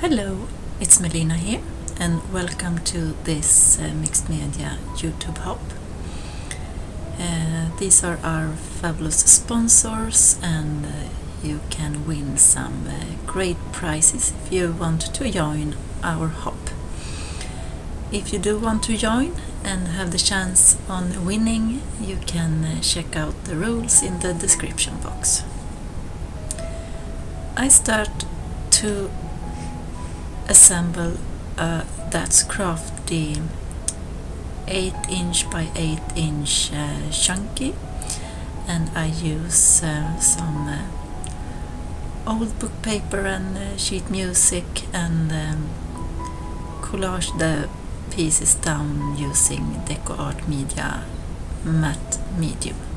Hello, it's Melina here, and welcome to this uh, mixed media YouTube hop. Uh, these are our fabulous sponsors, and uh, you can win some uh, great prizes if you want to join our hop. If you do want to join and have the chance on winning, you can uh, check out the rules in the description box. I start to assemble That's Crafty 8 inch by 8 inch uh, chunky and I use uh, some uh, old book paper and uh, sheet music and um, collage the pieces down using DecoArt Media matte medium.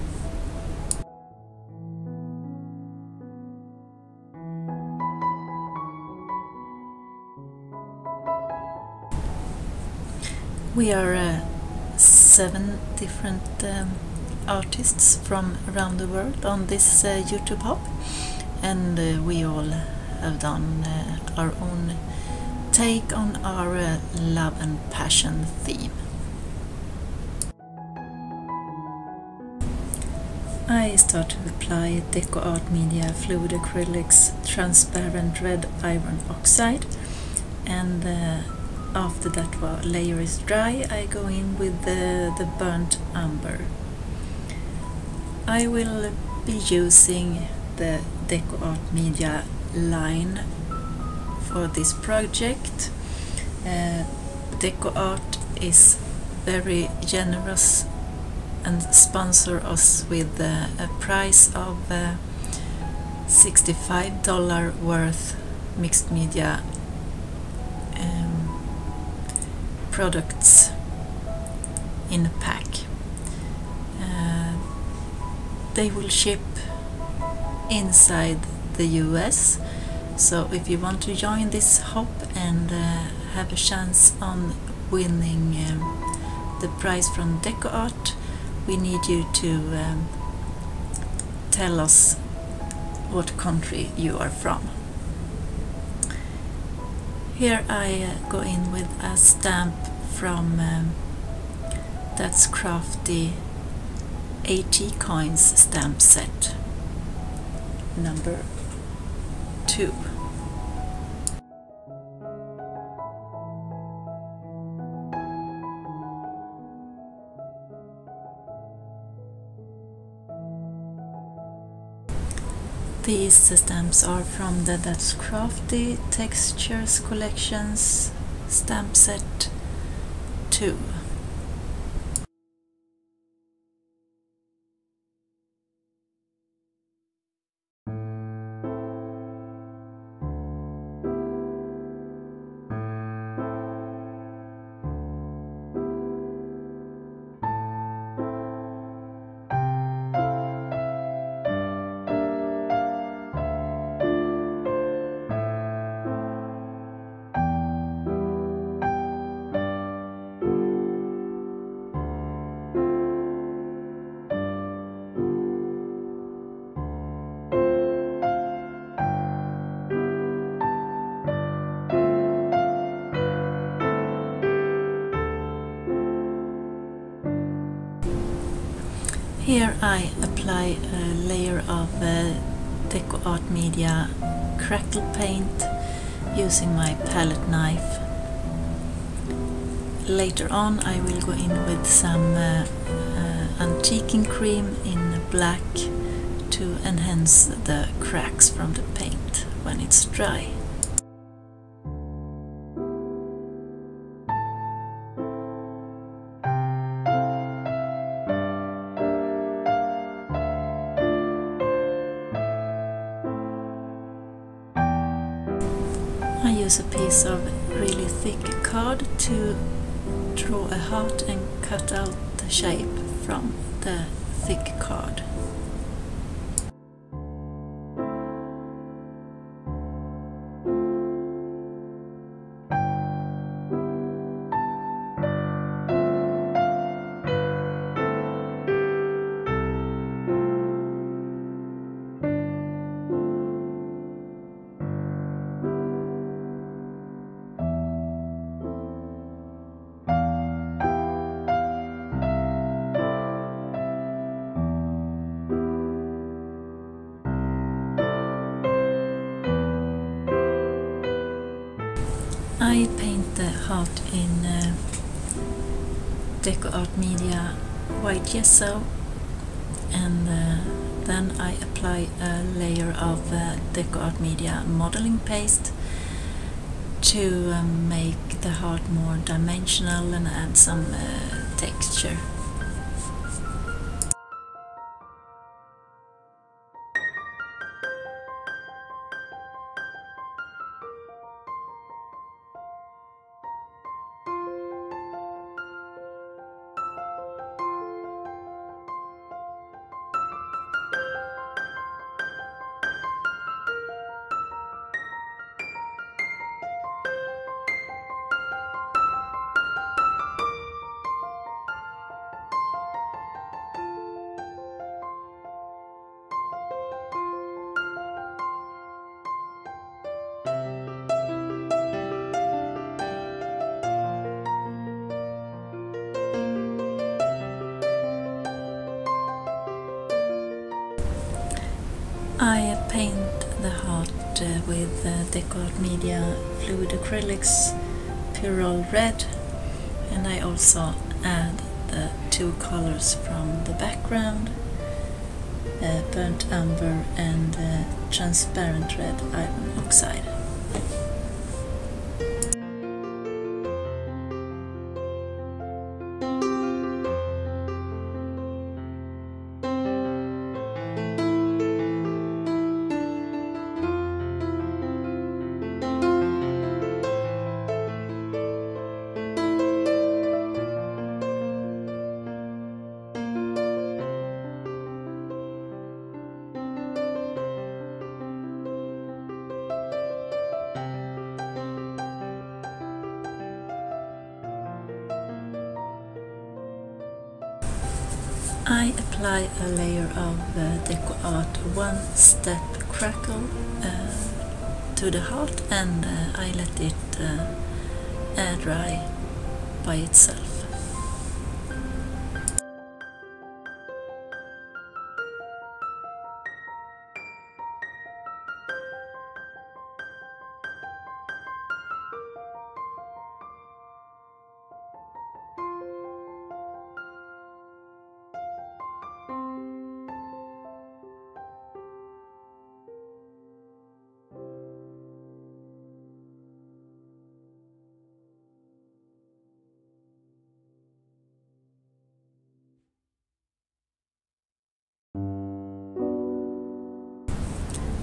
We are uh, seven different um, artists from around the world on this uh, YouTube hop, and uh, we all have done uh, our own take on our uh, love and passion theme. I start to apply Deco Art Media Fluid Acrylics Transparent Red Iron Oxide and uh, after that layer is dry I go in with the, the burnt umber. I will be using the DecoArt Media line for this project. Uh, DecoArt is very generous and sponsor us with uh, a price of uh, $65 worth mixed media products in a pack. Uh, they will ship inside the US so if you want to join this hop and uh, have a chance on winning um, the prize from DecoArt we need you to um, tell us what country you are from. Here I uh, go in with a stamp from um, That's Crafty 80 coins stamp set number 2. These stamps are from the That's Crafty Textures Collections stamp set 2. I apply a layer of uh, DecoArt Media crackle paint using my palette knife. Later on I will go in with some uh, uh, antiquing cream in black to enhance the cracks from the paint when it's dry. Piece of really thick card to draw a heart and cut out the shape from the thick in uh, Deco Art Media white gesso and uh, then I apply a layer of uh, Deco Art Media modeling paste to um, make the heart more dimensional and add some uh, texture. Art Media Fluid Acrylics Pyrrole Red and I also add the two colors from the background uh, Burnt Umber and uh, Transparent Red Iron Oxide. I apply a layer of uh, Deco Art One Step Crackle uh, to the heart and uh, I let it uh, air dry by itself.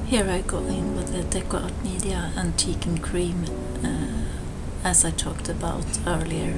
Here I go in with the Deco Media Antiquing Cream uh, as I talked about earlier.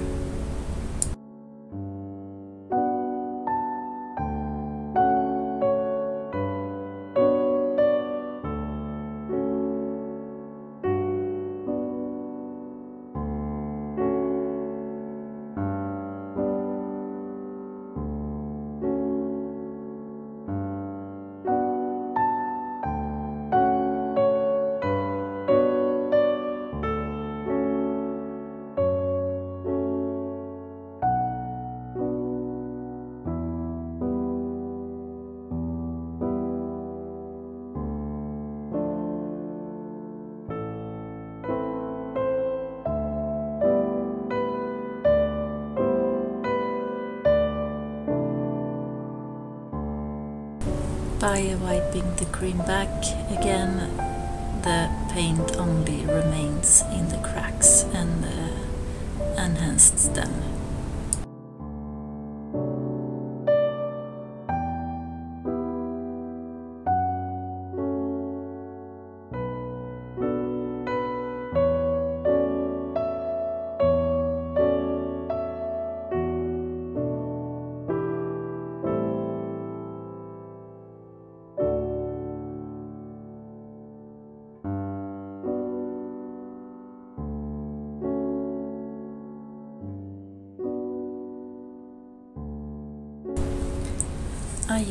By wiping the cream back again, the paint only remains in the cracks and uh, enhances them.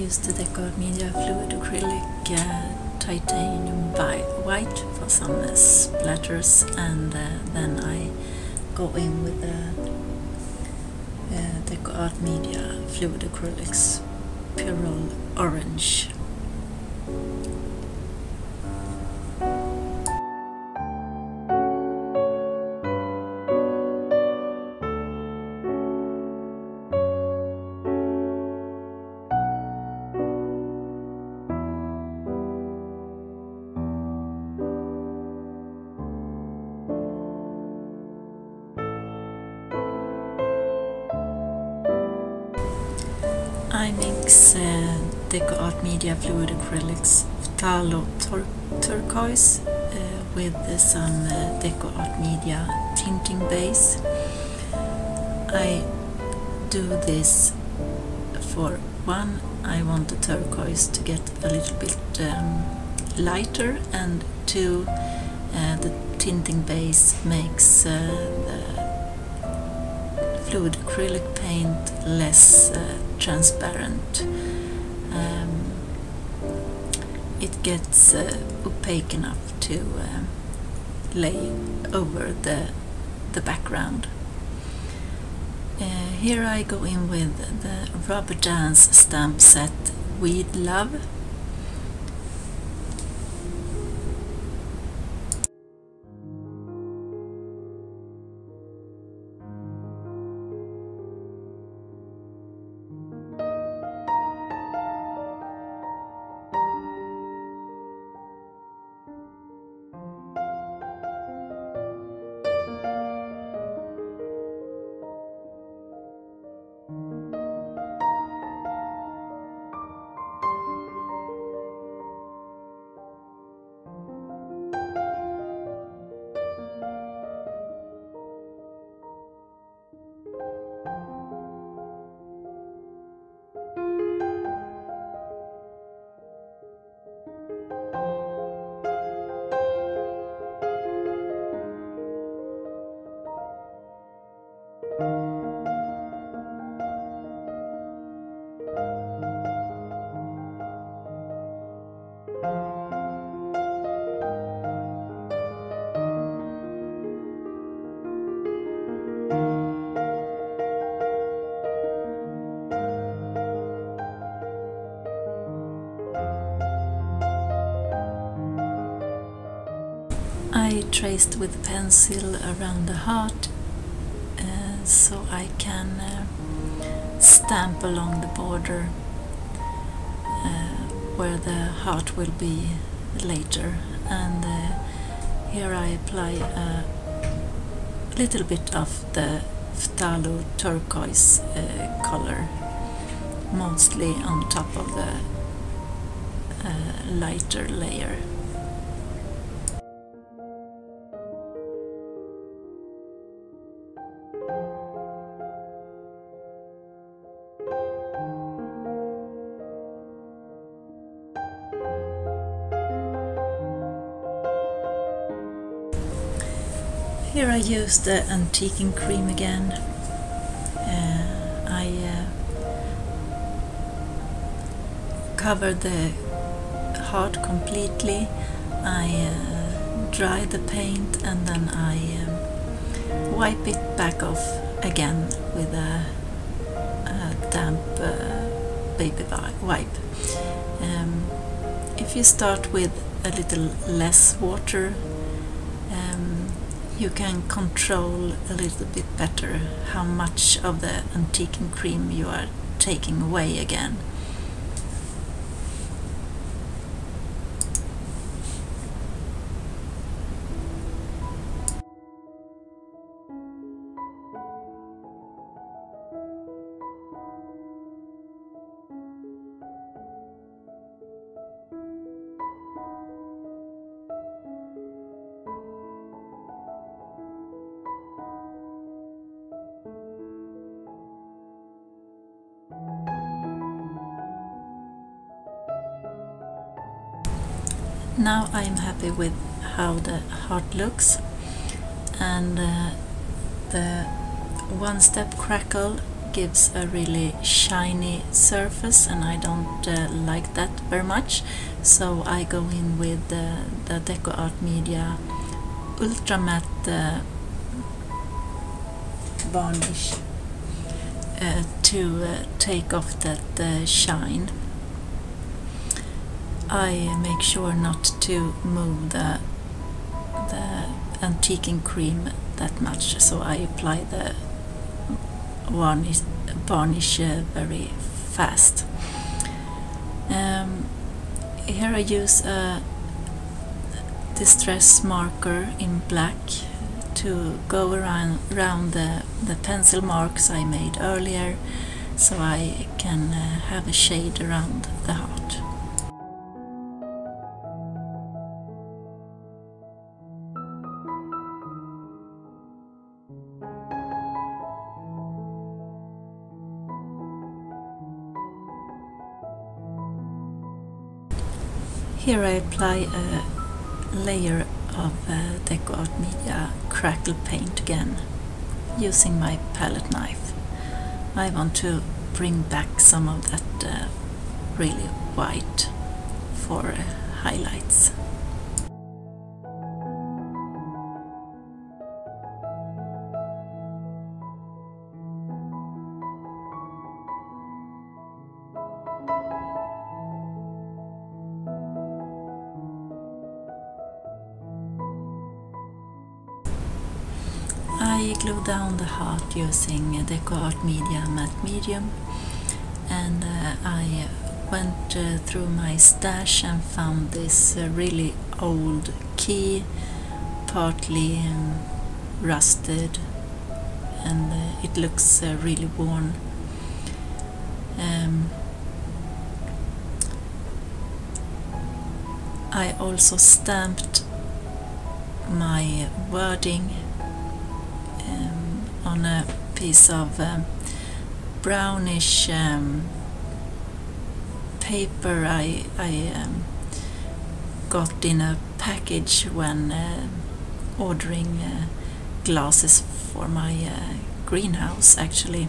Used the Decoart Media Fluid Acrylic uh, Titanium White for some uh, splatters and uh, then I go in with the uh, Deco Art Media Fluid Acrylics Pyrrole Orange. Mix uh, Deco Art Media Fluid Acrylics Phthalo tur Turquoise uh, with some uh, Deco Art Media tinting base. I do this for one, I want the turquoise to get a little bit um, lighter and two, the tinting base makes the fluid acrylic paint less transparent. Um, it gets uh, opaque enough to uh, lay over the, the background. Uh, here I go in with the Rubber Dance stamp set Weed Love traced with pencil around the heart uh, so I can uh, stamp along the border uh, where the heart will be later and uh, here I apply a little bit of the phthalo turquoise uh, color mostly on top of the uh, lighter layer. Here I use the antiquing cream again. Uh, I uh, cover the heart completely. I uh, dry the paint and then I um, wipe it back off again with a, a damp uh, baby wipe. Um, if you start with a little less water you can control a little bit better how much of the antiquing cream you are taking away again. Now I'm happy with how the heart looks. And uh, the one step crackle gives a really shiny surface and I don't uh, like that very much. So I go in with uh, the Deco Art Media Ultra Matte uh, varnish uh, to uh, take off that uh, shine I make sure not to move the the antiquing cream that much so I apply the varnish, varnish uh, very fast. Um, here I use a distress marker in black to go around, around the, the pencil marks I made earlier so I can uh, have a shade around the heart. Here I apply a layer of uh, Media crackle paint again using my palette knife. I want to bring back some of that uh, really white for uh, highlights. Heart using DecoArt Media Matte Medium and uh, I went uh, through my stash and found this uh, really old key, partly um, rusted and uh, it looks uh, really worn. Um, I also stamped my wording on a piece of um, brownish um, paper I, I um, got in a package when uh, ordering uh, glasses for my uh, greenhouse actually.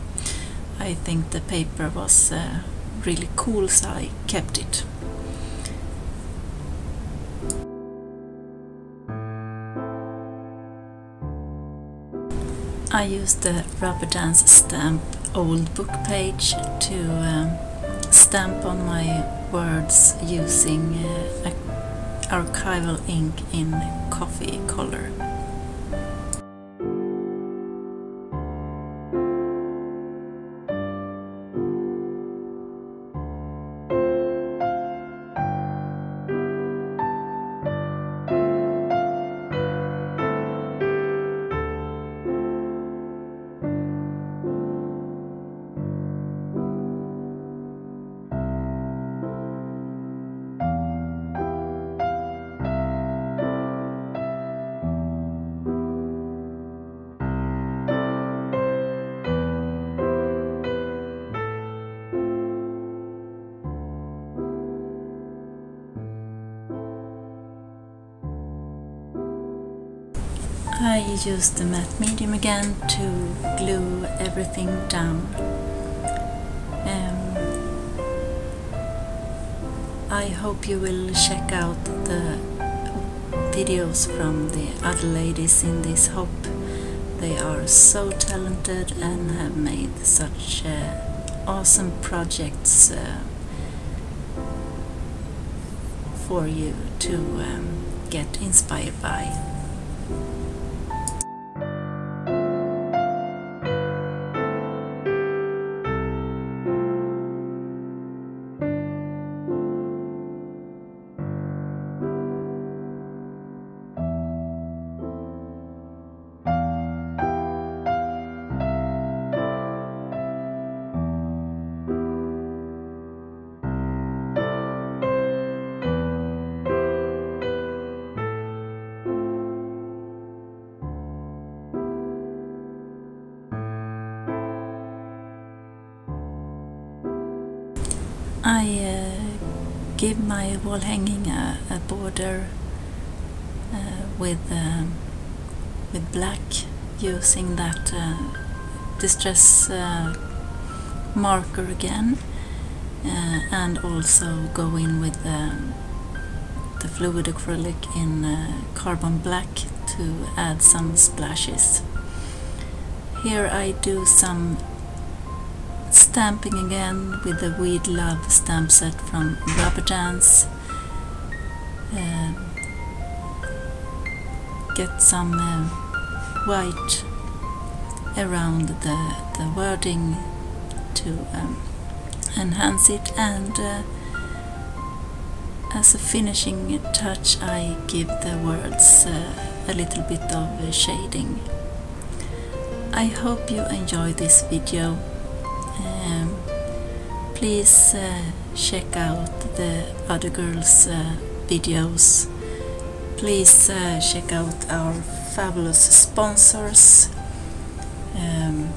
I think the paper was uh, really cool so I kept it. I used the rubber dance stamp old book page to um, stamp on my words using uh, archival ink in coffee color. I used the matte medium again to glue everything down. Um, I hope you will check out the videos from the other ladies in this hop. They are so talented and have made such uh, awesome projects uh, for you to um, get inspired by. Give my wall hanging a, a border uh, with um, with black using that uh, distress uh, marker again uh, and also go in with the fluid acrylic in uh, carbon black to add some splashes. Here I do some stamping again with the Weed Love stamp set from Rubber Dance. Uh, get some uh, white around the, the wording to um, enhance it and uh, as a finishing touch I give the words uh, a little bit of shading. I hope you enjoy this video um, please uh, check out the other girls' uh, videos. Please uh, check out our fabulous sponsors. Um,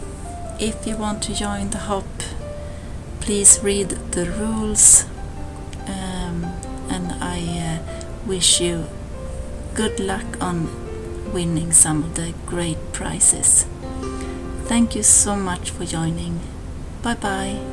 if you want to join the hop, please read the rules. Um, and I uh, wish you good luck on winning some of the great prizes. Thank you so much for joining. 拜拜。